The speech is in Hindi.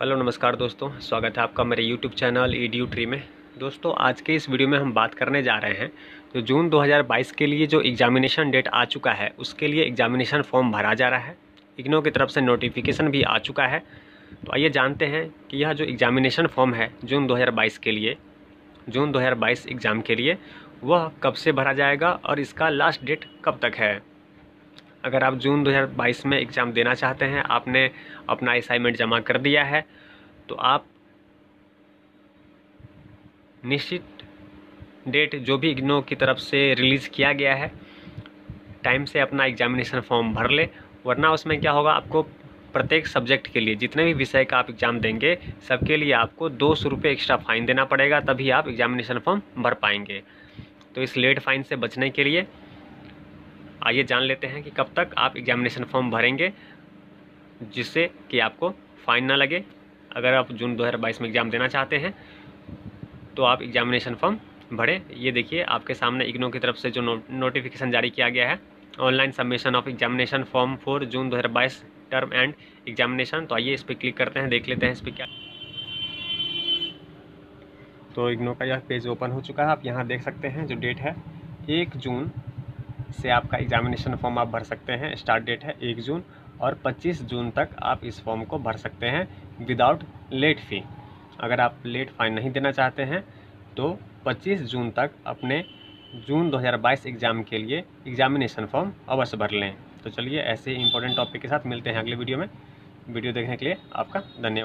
हेलो, नमस्कार दोस्तों, स्वागत है आपका मेरे YouTube channel E D tree में। दोस्तों, आज के इस वीडियो में हम बात करने जा रहे हैं तो जून 2022 के लिए जो एग्जामिनेशन डेट आ चुका है, उसके लिए एग्जामिनेशन फॉर्म भरा जा रहा है। इग्नो की तरफ़ से नोटिफिकेशन भी आ चुका है। तो आइए जानते हैं कि यह जो एग्जामिनेशन फॉर्म है, जून 2022 के लिए, जून 2022 एग्ज़ाम के लिए, वह कब से भरा जाएगा और इसका लास्ट डेट कब तक है? अगर आप जून 2022 में एग्ज़ाम देना चाहते हैं, आपने अपना असाइनमेंट जमा कर दिया है तो आप निश्चित डेट जो भी इग्नो की तरफ़ से रिलीज़ किया गया है टाइम से अपना एग्जामिनेशन फॉर्म भर ले, वरना उसमें क्या होगा, आपको प्रत्येक सब्जेक्ट के लिए, जितने भी विषय का आप एग्ज़ाम देंगे, सबके लिए आपको दो सौ रुपये एक्स्ट्रा फ़ाइन देना पड़ेगा, तभी आप एग्जामिनेशन फॉर्म भर पाएँगे। तो इस लेट फ़ाइन से बचने के लिए आइए जान लेते हैं कि कब तक आप एग्जामिनेशन फॉर्म भरेंगे जिससे कि आपको फ़ाइन ना लगे। अगर आप जून 2022 में एग्ज़ाम देना चाहते हैं तो आप एग्जामिनेशन फॉर्म भरें। ये देखिए आपके सामने इग्नो की तरफ़ से जो नो, नोटिफिकेशन जारी किया गया है online submission of examination form for June 2022 term end examination तो आइए इस पर क्लिक करते हैं देख लेते हैं इस पर क्या तो इग्नो का यह पेज ओपन हो चुका है। आप यहाँ देख सकते हैं जो डेट है एक जून से आपका एग्जामिनेशन फॉर्म आप भर सकते हैं। स्टार्ट डेट है एक जून और 25 जून तक आप इस फॉर्म को भर सकते हैं विदाउट लेट फ़ी अगर आप लेट फ़ाइन नहीं देना चाहते हैं तो 25 जून तक अपने जून 2022 एग्ज़ाम के लिए एग्जामिनेशन फॉर्म अवश्य भर लें। तो चलिए ऐसे ही इंपॉर्टेंट टॉपिक के साथ मिलते हैं अगले वीडियो में। वीडियो देखने के लिए आपका धन्यवाद।